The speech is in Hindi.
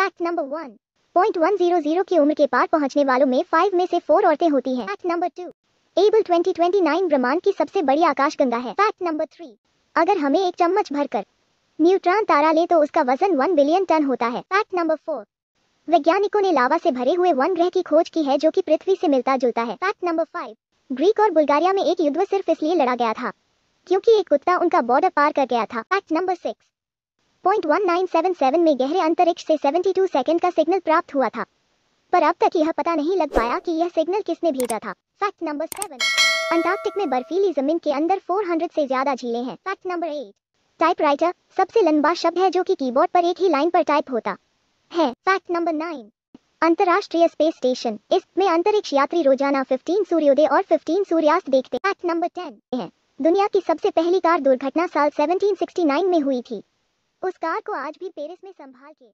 Fact number one point one zero zero की उम्र के पार पहुँचने वालों में फाइव में से फोर औरतें होती हैं। फैक्ट नंबर टू एबल 2029 ब्रह्मांड की सबसे बड़ी आकाशगंगा है। फैक्ट नंबर थ्री अगर हमें एक चम्मच भरकर न्यूट्रॉन तारा ले तो उसका वज़न वन बिलियन टन होता है। फैक्ट नंबर फोर वैज्ञानिकों ने लावा से भरे हुए वन ग्रह की खोज की है जो कि पृथ्वी से मिलता जुलता है। फैक्ट नंबर फाइव ग्रीक और बुल्गारिया में एक युद्ध सिर्फ़ इसलिए लड़ा गया था, क्योंकि एक कुत्ता उनका बॉर्डर पार कर गया था। Fact number six point one nine seven seven में गहरे अंतरिक्ष से 72 सेकंड का सिग्नल प्राप्त हुआ था। पर अब तक यह पता नहीं लग पाया कि यह सिग्नल किसने भेजा था। Fact number seven. अंटार्कटिक में बर्फीली ज़मीन के अंदर 400 से ज़्यादा झीलें हैं। Fact number eight. टाइपराइटर सबसे लंबा शब्द है जो कि कीबोर्ड पर एक ही लाइन पर टाइप होता है। Fact number nine. अंतर्राष्ट्रीय स्पेस स्टेशन। इसमें अंतरिक्ष यात्री रोज़ाना 15 सूर्योदय और 15 सूर्यास्त देखते फैक्ट नंबर 10 है। दुनिया की सबसे पहली कार दुर्घटना साल 1769 में हुई थी। उस कार को आज भी पेरिस में संभाल के